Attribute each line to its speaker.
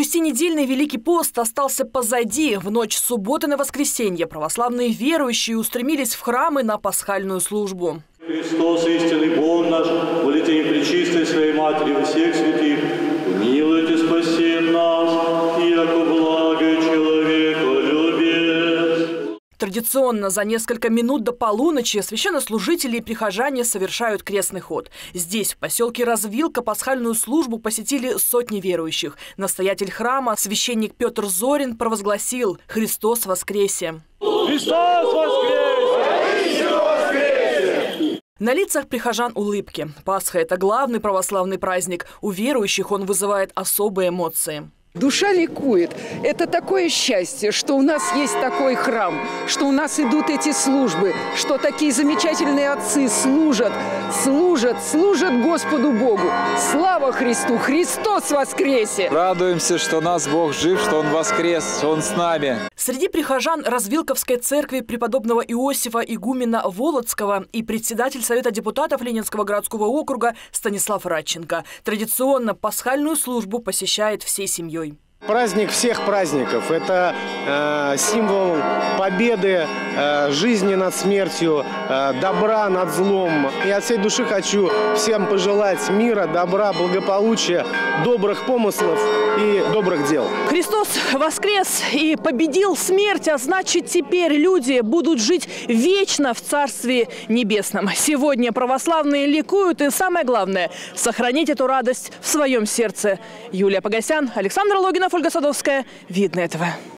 Speaker 1: Шестинедельный Великий пост остался позади. В ночь субботы на воскресенье православные верующие устремились в храмы на пасхальную службу.
Speaker 2: Христос, истинный Бог наш, пречистой своей Матери всех святых,
Speaker 1: Традиционно за несколько минут до полуночи священнослужители и прихожане совершают крестный ход. Здесь, в поселке Развилка, пасхальную службу посетили сотни верующих. Настоятель храма, священник Петр Зорин, провозгласил «Христос воскресе!».
Speaker 2: Христос воскрес!
Speaker 1: На лицах прихожан улыбки. Пасха – это главный православный праздник. У верующих он вызывает особые эмоции.
Speaker 3: Душа ликует. Это такое счастье, что у нас есть такой храм, что у нас идут эти службы, что такие замечательные отцы служат, служат, служат Господу Богу. Слава Христу! Христос воскресе!
Speaker 4: Радуемся, что нас Бог жив, что Он воскрес, что Он с нами.
Speaker 1: Среди прихожан Развилковской церкви преподобного Иосифа Игумена Володского и председатель Совета депутатов Ленинского городского округа Станислав Радченко. Традиционно пасхальную службу посещает всей семьей.
Speaker 5: Праздник всех праздников. Это э, символ победы, э, жизни над смертью, э, добра над злом. И от всей души хочу всем пожелать мира, добра, благополучия, добрых помыслов и добрых дел.
Speaker 1: Христос воскрес и победил смерть, а значит теперь люди будут жить вечно в Царстве Небесном. Сегодня православные ликуют и самое главное – сохранить эту радость в своем сердце. Юлия Погосян, Александр Логинов, Ольга Садовская. Видно этого.